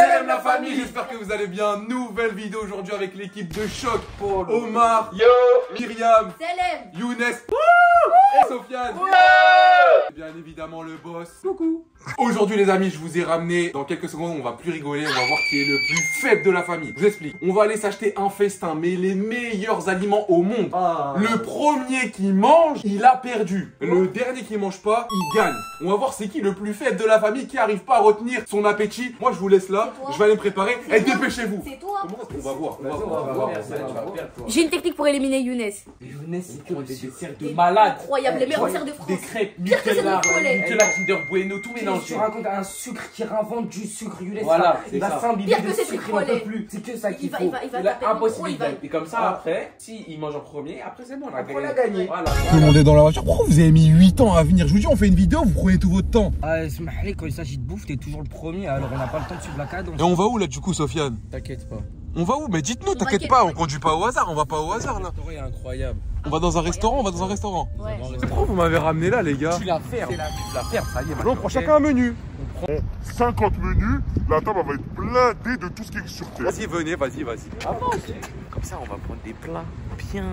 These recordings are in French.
Salam la famille, j'espère que vous allez bien. Nouvelle vidéo aujourd'hui avec l'équipe de choc. Omar, Yo, Myriam, Younes et Sofiane. Et bien évidemment le boss. Coucou. Aujourd'hui les amis, je vous ai ramené. Dans quelques secondes, on va plus rigoler. On va voir qui est le plus faible de la famille. Je vous explique. On va aller s'acheter un festin, mais les meilleurs aliments au monde. Ah. Le premier qui mange, il a perdu. Le dernier qui mange pas, il gagne. On va voir c'est qui le plus faible de la famille qui arrive pas à retenir son appétit. Moi, je vous laisse là. Je vais aller me toi. dépêchez-vous. C'est toi Comment va voir On va Vas-y, voir. on va on voir, tu. J'ai une technique pour éliminer Younes. Mais Younes, il tourne des desserts de malade. incroyables, les meilleurs desserts de France. Des crêpes, Nutella. Nutella, Kinder Bueno, tout Tu mélangé. racontes un sucre qui réinvente du sucre, Younes. Voilà, il c'est va ça. s'imbiber de sucre, il n'en peut plus. C'est que ça Il qu'il va, faut. il a impossible. Et comme ça, après, si il mange en premier, après c'est bon, on a Après, on gagné. a gagné. Voilà. Tout le monde est dans la voiture. Pourquoi vous avez mis 8 ans à venir? Je vous dis, on fait une vidéo, vous prenez tout votre temps. Ah, quand il s'agit de bouffe, t'es toujours le premier, alors on n'a pas le temps de suivre la cadence. Et on va où là du coup, Sofiane T'inquiète pas. On va où? Mais dites-nous, On t'inquiète pas, on conduit pas au hasard, on va pas au hasard là. Le restaurant est incroyable. On va dans un restaurant, on va dans un restaurant. Ouais. Pourquoi vous m'avez ramené là, les gars? Tu la fermes. Tu la fermes, ça y est. on prend chacun un menu. 50 menus, la table va être blindée de tout ce qui est sur terre. Vas-y, venez, vas-y, vas-y. Comme ça, on va prendre des plats bien.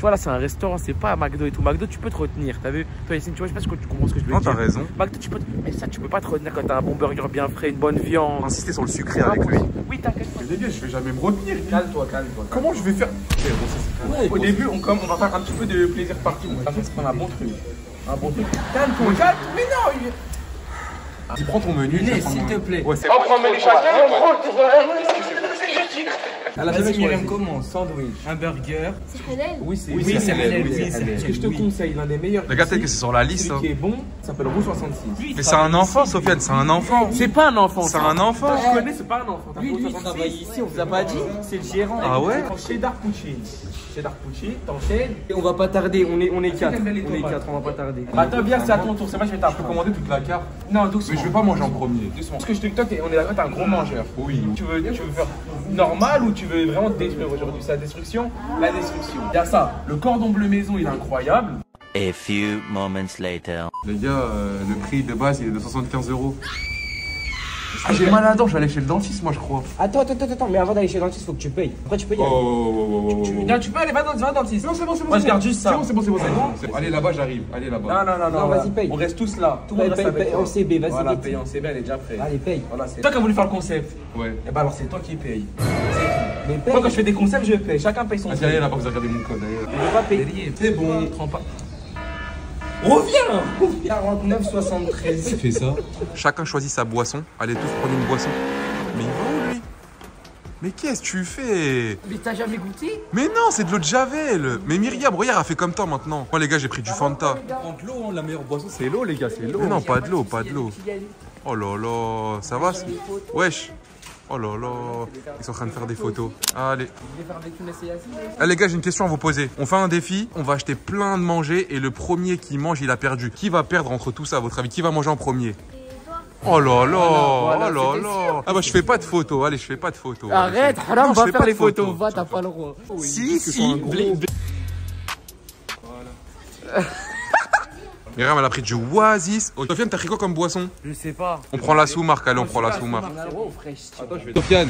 Tu vois, là, c'est un restaurant, c'est pas un McDo et tout. McDo, tu peux te retenir. T'as vu? Toi, Yacine, tu vois, je sais pas si tu comprends ce que je veux Non, dire. t'as raison. McDo, tu peux. te- Mais ça, tu peux pas te retenir quand t'as un bon burger bien frais, une bonne viande. Insister sur le sucré avec lui. Oui, t'inquiète pas. Les gars, je vais jamais me retenir. Calme-toi, calme-toi. Comment je vais faire? Au début, on, comme, on va faire un petit peu de plaisir party. On va se prendre un bon truc. Un bon truc. Calme-toi, calme Mais non il- Vas-y, prends ton menu. s'il te menu. plaît. Ouais, c'est On prend menu chacun. Vas-y, Myriam, commence. Sandwich. Un burger. C'est halal Oui, c'est Oui, oui, c'est halal, halal, oui, oui, c'est c'est halal. Ce que je te conseille, l'un des meilleurs. Regardez ici, que c'est sur la liste. Celui qui est bon, s'appelle Roux 66. Mais c'est un enfant, Sofiane, c'est un enfant. C'est pas un enfant. C'est un enfant. Je connais, c'est pas un enfant. Lui, lui, il 66. travaille ici, on vous a pas dit, c'est le gérant. Ah ouais Cheddar Puccini. Cheddar Puccini, t'enchaînes. Et on va pas tarder, on est, on est quatre. t'aimes bien les On est tomates. quatre, on va pas tarder. Attends, bien, c'est à ton tour. C'est moi, je vais Je peux t'apprendre. commander toute la carte. Non, doucement. Mais je vais pas manger en premier. Doucement. Parce que je te toi, t'es- on est d'accord, t'es un gros mangeur. Oui. Tu veux, tu veux faire normal ou tu veux vraiment te détruire aujourd'hui C'est la destruction La destruction. Il y a ça. Le cordon bleu maison, il est incroyable. A few moments later. Les gars, euh, le prix de base, il est de 75 euros. Ah, j'ai mal à la dent, je vais aller chez le dentiste, moi, je crois. Attends, attends, attends, attends, mais avant d'aller chez le dentiste, faut que tu payes. Après, tu peux y Oh, aller. oh, oh, oh, oh, Tu, oh. non, tu peux aller, va dans, va dans le 6. Non, c'est bon, c'est bon. Moi, je garde bon. juste ça. C'est bon, c'est bon, c'est bon, c'est. Allez, là-bas, j'arrive. Allez, là-bas. Non, non, non, non. Voilà. vas-y, paye. On reste tous là. Tout le Paye, monde reste paye, avec paye en CB, vas-y, Voilà, paye en CB, elle est déjà prête. Allez, paye. Voilà, c'est toi qui as voulu faire le concept. Ouais. Et bah alors, c'est toi qui paye. Mais paye. Moi, quand je fais des concepts, je paye. Chacun paye son Vas-y, allez, là-bas, vous regardez mon code. On va pas payer. C'est bon. Prends pas. Reviens 49,73. Qui fait ça Chacun choisit sa boisson. Allez, tous prenez une boisson. Mais il va où, lui? Mais qu'est-ce que tu fais? Mais t'as jamais goûté? Mais non, c'est de l'eau de Javel. Mais Myriam, regarde, elle fait comme toi maintenant. Moi, les gars, j'ai pris du Fanta. Prendre l'eau, hein, la meilleure boisson c'est l'eau les gars, c'est l'eau. Mais non, pas de l'eau, pas de l'eau. Oh là là, ça va Wesh. Oh là là, ils sont en train de faire des photos. Allez. Ah, les gars, j'ai une question à vous poser. On fait un défi, on va acheter plein de manger et le premier qui mange, il a perdu. Qui va perdre entre tout ça, à votre avis? Qui va manger en premier? Oh là là, voilà, oh là là. Ah bah je fais pas de photos, allez, je fais pas de photos. Arrête, haram, va faire pas les photos. Va, t'as pas le droit. Si, si. Myriam, elle a pris du Oasis. Oh, Sofiane, t'as pris quoi comme boisson Je sais pas. On prend la sous-marque, allez, on prend la sous-marque. Le. Sofiane,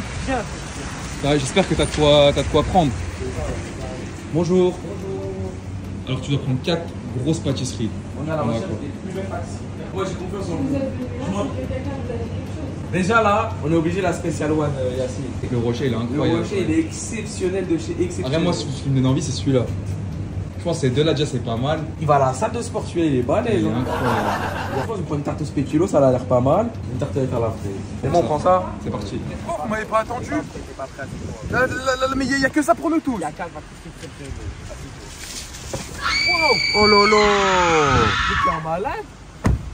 bah, j'espère que t'as de quoi, t'as de quoi prendre. Bonjour. Alors tu dois prendre 4 grosses pâtisseries. On a la recherche des plus belles pâtisseries. Moi, j'ai confiance en vous. Déjà là, on est obligé la spéciale one, euh, Yacine. Le rocher il est Le incroyable. rocher, il est exceptionnel de chez exceptionnel. Après moi ce qui me donne envie c'est celui-là. Je pense que ces deux-là déjà c'est pas mal. Il va à la salle de sport, celui-là, il est balèze. Il est hein. incroyable. Je prends une tarte au spéculo, ça a l'air pas mal. Une tarte avec à la fraise. Bon, on prend ça C'est parti. Oh, vous m'avez pas attendu Là, là, là, là, Mais il y, a que ça pour nous tous. Oh là là C'est un malade.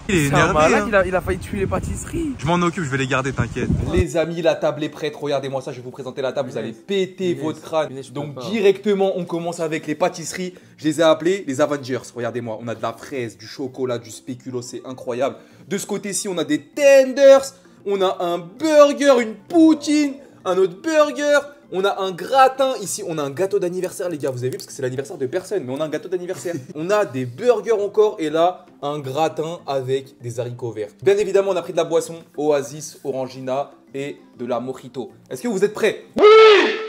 Il est énervé. malade, hein. il, a, il a failli tuer les pâtisseries. Je m'en occupe, je vais les garder, t'inquiète. Les amis, la table est prête. Regardez-moi ça, je vais vous présenter la table. Vous allez péter votre crâne. Donc directement, on commence avec les pâtisseries. Je les ai appelées les Avengers. Regardez-moi, on a de la fraise, du chocolat, du spéculo, c'est incroyable. De ce côté-ci, on a des tenders, on a un burger, une poutine, un autre burger. On a un gratin ici, on a un gâteau d'anniversaire les gars, vous avez vu parce que c'est l'anniversaire de personne, mais on a un gâteau d'anniversaire. on a des burgers encore et là un gratin avec des haricots verts. Bien évidemment, on a pris de la boisson Oasis, Orangina et de la mojito. Est-ce que vous êtes prêts? Oui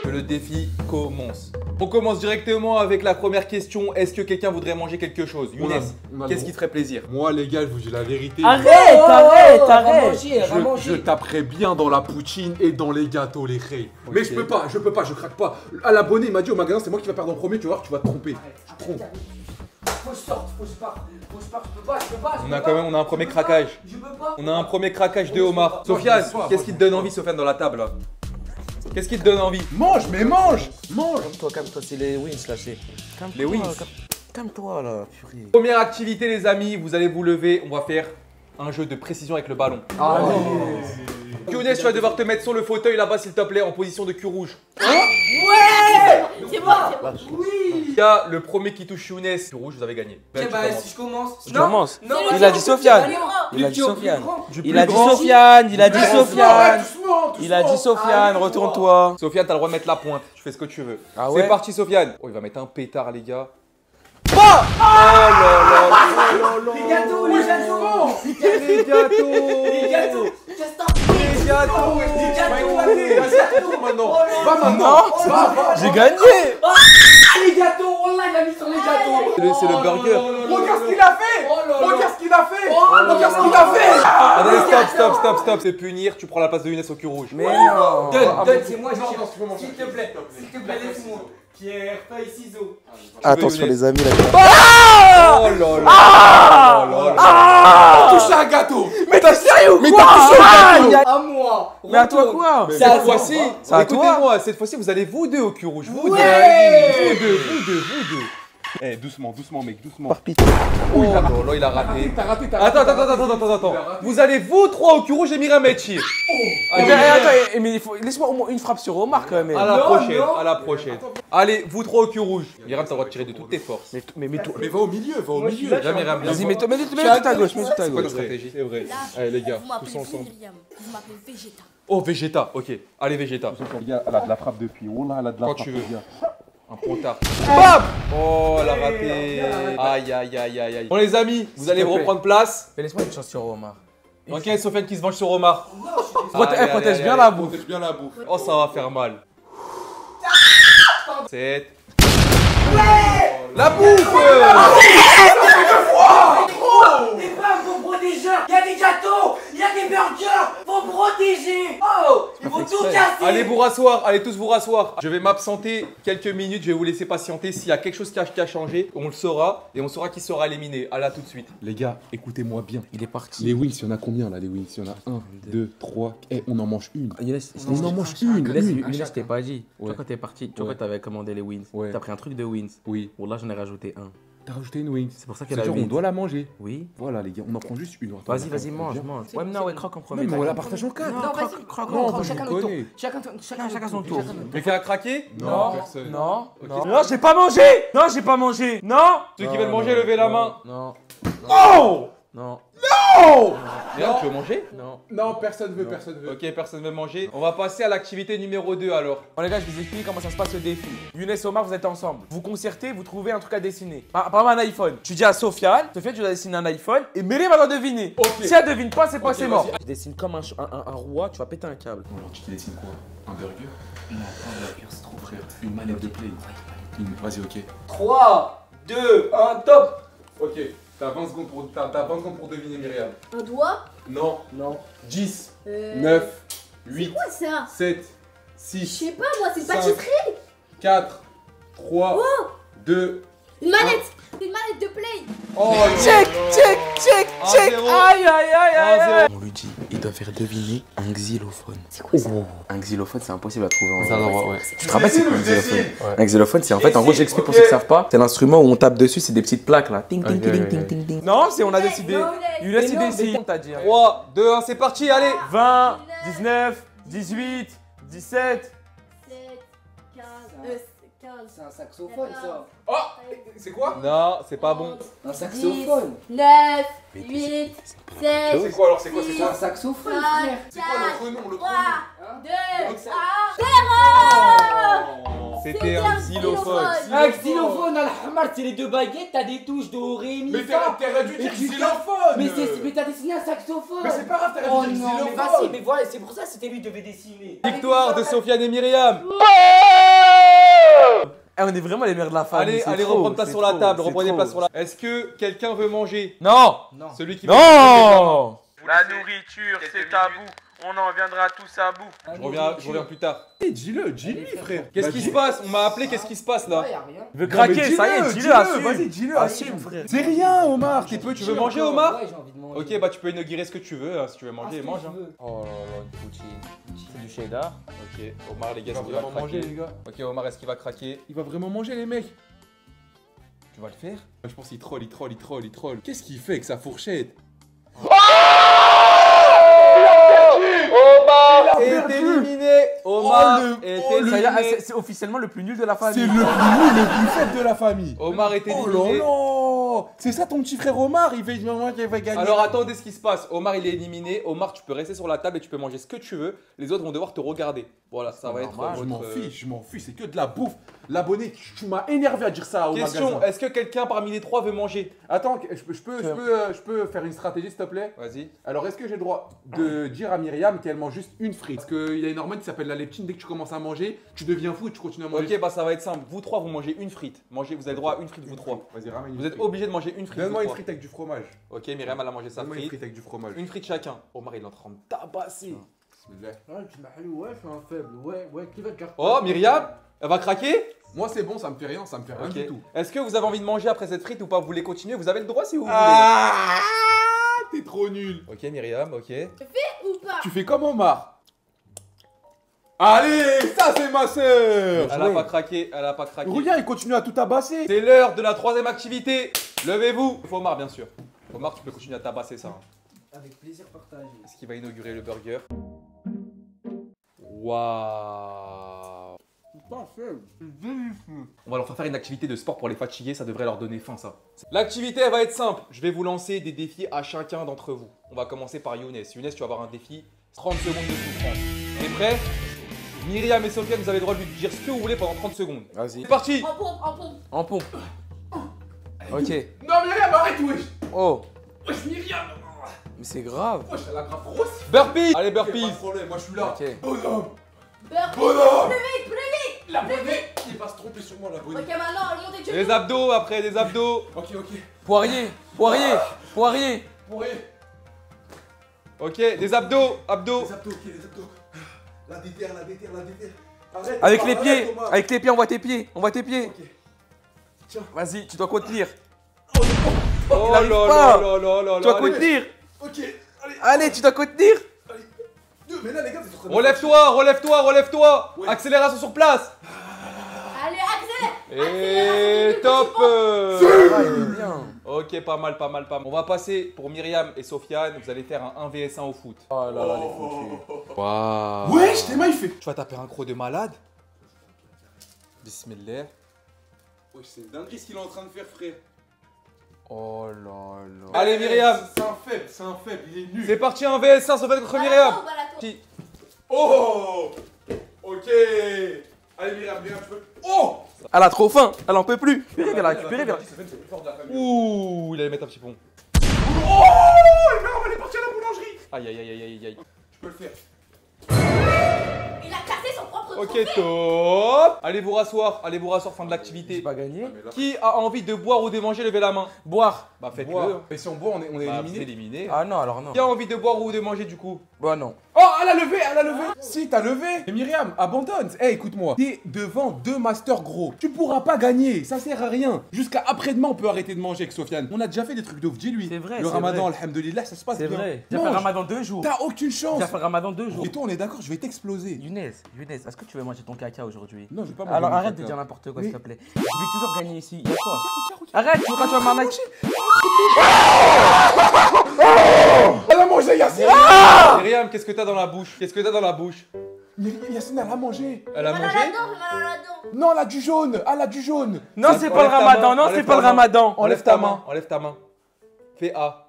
Que le défi commence. On commence directement avec la première question. Est-ce que quelqu'un voudrait manger quelque chose? On a- Younes, on a le qu'est-ce qui te ferait plaisir? Moi, les gars, je vous dis la vérité. Arrête, arrête, Oh, arrête. manger, va Je, manger. je taperais bien dans la poutine et dans les gâteaux, les rayes. Mais je peux pas, je peux pas, je craque pas. À l'abonné, il m'a dit au magasin, c'est moi qui va perdre en premier, tu vas voir, tu vas te tromper. Je trompe. Faut que je sorte, faut que je parte. Faut que je parte, je peux pas, je peux pas. je On peux a pas. quand même on a un premier Je peux pas, craquage. Je peux pas. On a un premier craquage de homard. Sofiane, qu'est-ce qui te donne envie, Sofiane, dans la table? là Qu'est-ce qui te donne envie? Mange, mais mange Mange Calme-toi, calme-toi, c'est les wins là, c'est. Calme-toi, Les wins. calme- Calme-toi là, purée. Première activité, les amis, vous allez vous lever. On va faire un jeu de précision avec le ballon. Younes, tu vas devoir te mettre sur le fauteuil là-bas, s'il te plaît, en position de cul rouge. C'est bon, c'est bon. Il y a le premier qui touche Younes. Cul rouge, vous avez gagné. Ben, Tiens, tu bah, commences. si je commence. Je commence. Non, Il a dit Sofiane. Il a dit Sofiane. Il a dit. Sofiane, il a dit Sofiane. doucement, Il a dit doucement. Sofiane, retourne-toi. Sofiane, t'as le droit de mettre la pointe. Tu fais ce que tu veux. Ah C'est ouais parti, Sofiane. Oh, il va mettre un pétard, les gars. Bah oh là là là là Les gâteaux, les gâteaux. Les gâteaux Les gâteaux. Allez, maintenant Va maintenant Va, va, j'ai gagné. Ah, Les gâteaux, oh là, il a mis sur les gâteaux. C'est le- c'est le burger. Regarde ce qu'il a fait Oh là là. Regarde ce qu'il a fait Oh là Regarde ce là. qu'il a fait Attendez, stop, stop, stop, stop. C'est punir, tu prends la place de Younes au cul rouge. Mais non. Donne, Ah, donne, c'est moi. S'il te plaît, s'il te plaît, laisse-moi. Pierre, feuille, ciseaux. Attention les amis, là. Oh là là là là là. Touche à un gâteau Mais t'es sérieux Mais t'as touché gâteau Mais à toi quoi Mais C'est à Cette toi. toi. écoutez-moi, cette fois-ci vous allez vous deux au cul rouge. Vous deux. Vous deux, vous deux, vous deux. Eh, doucement, doucement, mec, doucement. Par pitié. Oh là là, il a raté. T'as raté, t'as Attends, raté. attends, attends, attends, attends, attends. Vous allez vous trois au cul rouge et Allez, attends, eh, mais il faut- laisse-moi au moins une frappe sur Omar quand même. À la Non, prochaine, non. à la prochaine. Allez, vous trois au cul rouge. Myriam, t'as le droit de tirer de toutes tes forces. Mais, mais mets-toi. Mais va au milieu, va au milieu là. Vas-y, mets-toi mets mets tout à gauche, mets tout à C'est quoi gauche. ta stratégie C'est vrai. Allez, les gars, vous m'appelez tous ensemble. Myriam. Vous m'appelez Végéta. Oh, Vegeta, ok. Allez, Vegeta. Les gars, elle a de la frappe depuis. Oh là, elle a de la Quand frappe. tu veux. Un pontard. Bam Oh, elle a raté. Aïe, aïe, aïe, aïe, aïe. Bon, les amis, vous allez reprendre place. Mais laisse-moi une chance sur Omar. Ok, Sofiane qui se venge sur Omar. Eh, Protège allez, bien la bouffe. Protège bien la bouffe. Oh, ça va faire mal. 7. La bouffe T'es pas un protégeur. Il y a des gâteaux, il y a des burgers. Faut protéger. Oh, ils vont tout casser. Allez vous rasseoir, allez tous vous rasseoir. Je vais m'absenter quelques minutes, je vais vous laisser patienter. S'il y a quelque chose qui a, qui a changé, on le saura et on saura qui sera éliminé. À là tout de suite. Les gars, écoutez-moi bien. Il est parti. Les wings, il y en a combien là, les wings? Il y en a 1, 2, 3. Eh, on en mange une. Younes, On en mange une. Une. Younes, je t'ai pas dit. Ouais. quand t'es parti, tu vois Ouais. quand t'avais commandé les wins. Ouais. T'as pris un truc de wins. Oui. Bon là j'en ai rajouté un. T'as rajouté une wings. C'est pour ça qu'elle a C'est-à-dire, on doit la manger. Oui. Voilà, les gars, on en prend juste une. Attends, Vas-y, attends, vas-y, mange, mange. Ouais, mais non, ouais, croque en premier. Non, mais on la croque. partage en quatre. Non, Non, croque, vas-y. croque, Non, croque. croque, chacun notre tour. connaît. Chacun, chacun, Chacun son tour. Quelqu'un a craqué Non, personne. non, non. Non, j'ai pas mangé Non, j'ai pas mangé Non Ceux qui veulent manger, levez la main. Non. Oh Non. Léon, tu veux manger Non. Non, personne veut, personne veut. Ok, personne veut manger. On va passer à l'activité numéro 2 alors. Bon les gars, je vais vous expliquer comment ça se passe le défi. Younes et Omar, vous êtes ensemble. Vous concertez, vous trouvez un truc à dessiner. Par, par exemple un iPhone. Tu dis à Sofiane, Sofiane tu dois dessiner un iPhone et Mélie va doit deviner. Si elle devine pas, c'est pas c'est mort. vas-y. Je dessine comme un, un, un- un roi, tu vas péter un câble. Alors, tu te dessines quoi? Un burger? Non, pas un burger, c'est trop frère. Une manette de play. Une... Vas-y, ok. 3, 2, 1, top. Ok, t'as 20 secondes pour, t'as, t'as 20 secondes pour deviner Myriam. Un doigt Non, Non. 10, euh... 9, C'est 8, quoi ça? 7, Je 6, sais pas moi, c'est une Cinq. pâtisserie. 4, 3, 2. Une manette. Une manette de play Oh, Check, check, check, Un check. Aïe, aïe, aïe, aïe, Un. On lui dit, il doit faire deviner un xylophone. C'est quoi ça Un xylophone, c'est impossible à trouver en Ça, non, ouais. Tu te rappelles c'est quoi un xylophone. Un xylophone, c'est en fait, en gros, j'explique pour ceux qui savent pas, c'est l'instrument où on tape dessus, c'est des petites plaques là. Ting, ting, ting, ting, ting, ting. Non, c'est on a décidé. Il t'a dit. hein. 3, 2, 1, c'est parti, allez 20, 19, 18, 17. 7, 15, euh, 15, C'est un saxophone ça. C'est quoi Non, c'est pas bon. Un saxophone. 9, 8, 7, C'est quoi alors C'est quoi C'est un saxophone, 5, frère. C'est quoi l'autre nom Le 3, nom 2, Donc, 1, c'est- 0 C'est C'était un xylophone. Un xylophone, al-hamar, c'est les deux baguettes, t'as des touches do, ré, mi, Mais t'aurais dû dire xylophone. Mais mais t'as dessiné un saxophone. Mais c'est pas grave, t'aurais Oh dû dire non, mais xylophone. vas-y, mais voilà, c'est pour ça que c'était lui qui devait dessiner. Victoire de Sofiane et Myriam. Eh, on est vraiment les mères de la famille. Allez, allez, trop, reprendre place sur la table. Reprenez place sur la. Est-ce que quelqu'un veut manger? Non Non Celui qui. Non La nourriture, c'est à bout. On en viendra tous à bout. Je reviens, je reviens plus tard. Eh, Dis-le, dis-lui, frère. Qu'est-ce qui se passe On m'a appelé. Qu'est-ce qui se passe là Il veut craquer, ça y est, dis-le, assume. vas-y, dis-le, assume, frère. C'est rien, Omar. T'es. Tu veux manger, Omar Ouais, j'ai envie de manger Ok, bah tu peux inaugurer ce que tu veux. hein, si tu veux Ah, manger, que mange. hein. Oh là là, une poutine. C'est du cheddar. Ok, Omar, les gars, Il va est-ce qu'il va vraiment manger, craquer les gars. Ok, Omar, est-ce qu'il va craquer Il va vraiment manger, les mecs. Tu vas le faire Je pense qu'il troll, il troll, il troll, il troll. Qu'est-ce qu'il fait avec sa fourchette est éliminé. Omar Oh, le- est oh, éliminé. Ah, c'est- officiellement le plus nul de la famille. C'est le plus nul, le plus faible de la famille. Omar est Oh là C'est ça ton petit frère Omar, il fait moi qui va gagner. Alors attendez ce qui se passe. Omar il est éliminé. Omar tu peux rester sur la table et tu peux manger ce que tu veux. Les autres vont devoir te regarder. Voilà, ça va être normal. je votre, m'en fiche, je m'en fiche, c'est que de la bouffe. L'abonné, tu m'as énervé à dire ça au Question, est-ce que quelqu'un parmi les trois veut manger? Attends, je peux, je, peux, je, peux, je peux faire une stratégie s'il te plaît? Vas-y. Alors est-ce que j'ai le droit de dire à Myriam qu'elle mange juste une frite? Parce qu'il y a une hormone qui s'appelle la leptine, dès que tu commences à manger, tu deviens fou et tu continues à manger. Ok, bah ça va être simple. Vous trois vous mangez une frite. Mangez, vous avez le droit à une frite vous trois. Vas-y, ramène une Vous êtes obligé de manger une frite. Donne-moi une frite avec du fromage. Ok, Myriam elle a mangé sa Donne-moi une frite. frite avec du fromage. Une frite chacun. Omar il est en train de tabasser. Bismillah. Ouais, tu m'as halou, ouais, je suis un faible, ouais, ouais, qui va te garder Oh Myriam, elle va craquer Moi c'est bon, ça me fait rien, ça me fait rien du tout. Est-ce que vous avez envie de manger après cette frite ou pas? Vous voulez continuer? Vous avez le droit si vous voulez. Ah T'es trop nul. Ok Myriam, ok. Ou pas? Tu fais comme Omar. Allez, ça c'est ma sœur. Elle a pas craqué, elle a pas craqué. Regarde, il continue à tout tabasser. C'est l'heure de la troisième activité. Levez-vous. Faut Omar, bien sûr. Omar, tu peux continuer à tabasser ça. hein. Avec plaisir partagé. Est-ce qu'il va inaugurer le burger? Waouh. On va leur faire faire une activité de sport pour les fatiguer, ça devrait leur donner faim ça. L'activité elle va être simple, je vais vous lancer des défis à chacun d'entre vous. On va commencer par Younes. Younes, tu vas avoir un défi 30 secondes de souffrance. T'es prêt? Myriam et Sofiane, vous avez le droit de lui dire ce que vous voulez pendant 30 secondes. Vas-y. C'est parti En pompe, en pompe. En pompe. Ok. Non, Myriam, arrête, wesh. Oh. Wesh, Myriam. Mais c'est grave. Wesh, elle a grave grossi. Burpee Allez, Ok, pas de problème, moi je suis là. Ok. Bonhomme. Beurre. Bonhomme. Plus vite, plus vite. L'abonné, il va se tromper sur moi, l'abonné. Ok, maintenant, montez de Les abdos après, des abdos Ok, ok. Poirier. Poirier. Poirier. Pourrez. Ok, des abdos, abdos Les abdos, ok, les abdos. La déterre, la déterre, la déterre. Arrête, Avec les pieds. Avec les pieds, on voit tes pieds. On voit tes pieds. Vas-y, tu dois contenir. Oh là arrive là pas. là là là Tu dois allez. contenir. Ok, allez. Allez, tu dois contenir. Deux, mais là, les gars, de- Relève-toi, relève-toi, relève-toi Ouais. Accélération sur place Allez, accélère. Et top euh. Ah. Ok, pas mal, pas mal, pas mal. On va passer pour Myriam et Sofiane. Vous allez faire un 1vs1 au foot. Oh là là, les foutus. Waouh Wesh, t'es mal, fait. Tu vas taper un croc de malade Bismillah. Wesh, c'est une dinguerie ce qu'il est en train de faire, frère. Oh là là. Allez, Myriam C'est un faible, c'est un faible, il est nul. C'est parti, un vs1 Sofiane contre Balaton, Myriam balaton. Qui Oh Ok Allez, Myriam, Myriam, tu peux. Oh Elle a trop faim. Elle en peut plus. Récupérez, viens là, récupérez, viens là. C'est le plus fort de la famille. Ouh, il allait mettre un petit pont. Oh Myriam, elle est partie à la boulangerie Aïe, aïe, aïe, aïe, aïe, aïe. Tu peux le faire. Ok, top Allez vous rasseoir, allez vous rasseoir, fin de J'ai l'activité. pas gagné. Qui a envie de boire ou de manger, levez la main. Boire. Bah faites-le. Mais si on boit, on est, on est Bah, éliminé. éliminé. Ah non, alors non. Qui a envie de boire ou de manger du coup? Bah non. Oh, elle a levé, elle a levé Si, t'as levé Mais Myriam, abandonne Eh, écoute-moi, t'es devant deux masters gros. Tu pourras pas gagner, ça sert à rien. Jusqu'à après-demain, on peut arrêter de manger avec Sofiane. On a déjà fait des trucs de ouf, dis-lui. C'est vrai, Le c'est ramadan, alhamdoulilah, ça se passe C'est bien. vrai. J'ai fait le ramadan deux jours. T'as aucune chance J'ai fait le ramadan deux jours. Et toi, on est d'accord, je vais t'exploser. Younes, Younes, est-ce que tu veux manger ton caca aujourd'hui? Non, je vais pas manger Alors arrête de dire n'importe quoi, s'il te plaît. Je vais toujours gagner ici. Il y a quoi? Arrête, tu vas m'arnaquer Elle a mangé, Yacine. Myriam, qu'est-ce que t'as dans la bouche? Qu'est-ce que t'as dans la bouche? Mais Yacine, elle a mangé. Elle a mangé? Non, elle a du jaune. Elle a du jaune. Non, c'est pas le ramadan, non, enlève c'est ta pas le main. ramadan. Enlève ta main, enlève ta main. Fais A.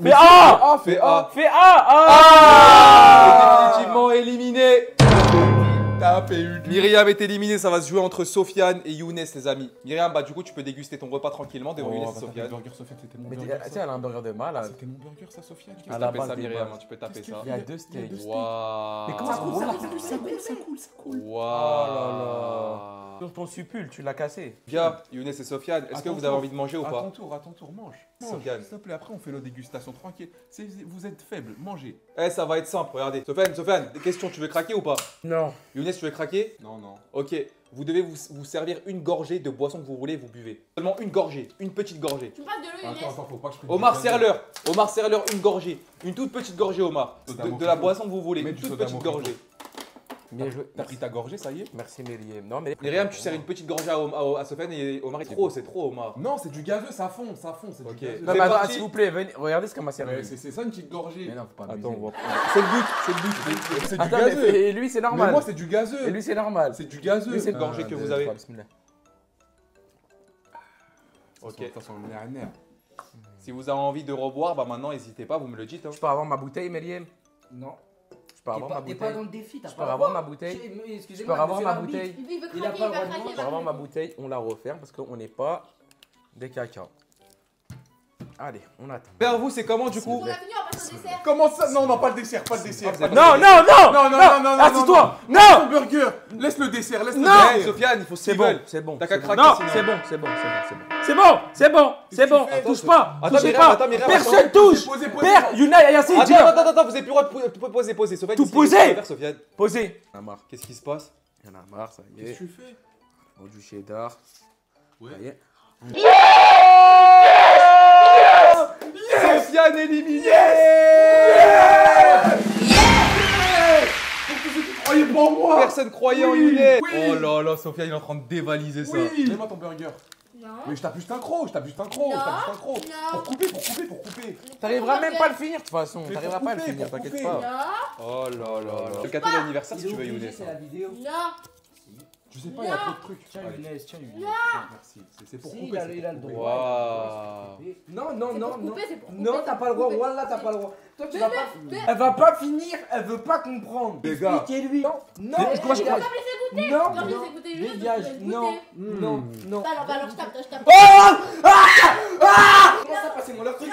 Fais A. Ah, Fais A. Fais A. Ah Définitivement éliminé Une. Myriam est éliminée, ça va se jouer entre Sofiane et Younes, les amis. Myriam, bah du coup, tu peux déguster ton repas tranquillement devant Oh, Younes et le Sofiane. burger, Sofiane, c'était mon Mais burger. tu sais, elle a un burger de malade. C'était mon burger, ça, Sofiane. Tu À peux taper ça, Myriam, hein, tu peux taper ça. Il y a deux steaks. Waouh. Mais comment ça coule, ça coule, ça coule, ça coule. Waouh. Sur ton suppul, tu l'as cassé. Gars, Younes et Sofiane, est-ce À que vous avez envie de manger ou À pas? ton tour, à ton tour, mange. Mange, Sofiane. s'il te plaît, après on fait la dégustation tranquille. Vous êtes faible, mangez. Eh, ça va être simple, regardez. Sofiane, Sofiane, des questions, tu veux craquer ou pas? Non. Younes, tu veux craquer Non, non. Ok, vous devez vous, vous servir une gorgée de boisson que vous voulez, vous buvez. Seulement une gorgée, une petite gorgée. Tu me passes de l'eau, Attends, Younes. attends, faut pas que je prenne Omar, du serre-leur. Omar, serre-leur une gorgée. Une toute petite gorgée, Omar. De, la boisson que vous voulez. Mets Une du toute soda petite mojito. gorgée. Bien joué. T'as pris ta gorgée, ça y est Merci Myriam. Non, mais. Myriam, tu sers une petite gorgée à, à, à Sofiane et Omar. C'est trop, c'est trop, Omar. Non, c'est du gazeux, ça fond, ça fond, c'est Ok. du gazeux. Non, mais attends, s'il vous plaît, venez, regardez ce qu'on m'a servi. C'est c'est ça une petite gorgée. Mais non, faut pas Attends, on va. C'est le but, c'est le but. C'est du Attends, mais- gazeux. et lui, c'est Mais normal. moi, c'est du gazeux. Et lui, c'est normal. C'est du gazeux. C'est une gorgée que Un, vous avez. Ok. Est. Si vous avez envie de reboire, bah maintenant, n'hésitez pas, vous me le dites. hein. Je peux avoir ma bouteille, Myriam Non. Peux avoir ma pas, t'es pas dans bouteille le défi, t'as Je pas peux le avoir droit. ma bouteille Je- peux avoir ma bouteille Il veut, craquer, va craquer. Je peux avoir ma bouteille, on la referme parce qu'on n'est pas des caca. Allez, on attend. Vers vous, c'est comment du coup On a fini, on passe au dessert. Comment ça? Non, non, pas le dessert, pas le dessert. Non, non, non Non, non, non, non, non, Assis-toi Ton Non burger Laisse le dessert, laisse le Non. Dessert. Sofiane, il faut C'est bon, c'est bon. T'as qu'à craquer, Non, c'est bon, c'est bon, c'est bon, c'est bon. C'est bon, c'est bon, c'est bon. fais Touche pas, Myriam, pas. Personne touche. Père, Yuna, Yassine, Attends, attends, attends, attends, vous avez plus le droit de po- poser, poser. Sofiane, Tout qu'est-ce poser. Sofiane marre. Qu'est-ce qui se passe? Il y en a marre, ça y Qu'est-ce est. que tu fais? Oh, du cheddar. Ouais. Ça y est. Sofiane éliminé Croyez pas en moi Personne croyait en Younes oui. Oh là là, Sofiane il est en train de dévaliser ça. Oui Mets-moi ton burger. Non. Mais je tape juste un croc, je tape juste un croc, je Non. tape juste un croc. Non. Pour couper, pour couper, pour couper. T'arriveras même pas à le finir de toute façon. T'arriveras pas à le finir, t'inquiète pas. Non. Oh là là là. C'est le gâteau d'anniversaire si tu veux Younes. c'est la vidéo. Non. Je sais pas, il y a trop de trucs. Tiens, Allez. Younes, tiens, Younes. Merci. C'est- C'est pour Si, couper. il a, c'est il a pour le couper. droit. Waouh. Non, non, C'est non, pour non. couper, c'est pour couper, Non, c'est t'as pour pas le droit. couper. Voilà, t'as pas le droit. Toi, tu Mais vas mais- pas. mais- Elle va pas finir, elle veut pas comprendre. Les gars. Expliquez-lui. Non, non, Mais je- goûter. Non, Non, je non, laisse écouter juste, dégage. je laisse Non, non, non. Bah alors, bah alors, je tape, je tape. Comment ça, passez-moi leur truc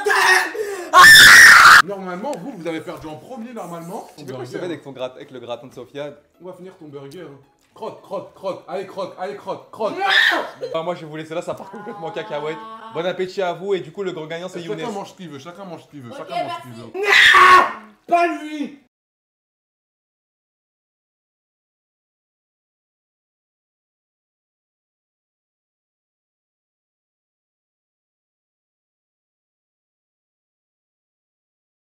Normalement, vous, vous avez perdu en premier, normalement. Tu Ton veux qu'on se burger. mette avec, ton grat- avec le gratin de Sofiane On va finir ton burger. Croque, croque, croque, allez croque, allez croque, croque. Ah, moi je vais vous laisser là, ça part complètement ah. cacahuète. Bon appétit à vous et du coup le grand gagnant c'est Younes. Chacun mange ce qu'il veut, chacun mange ce qu'il veut, chacun mange ce qu'il veut. Non Pas lui